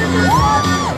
Uhul!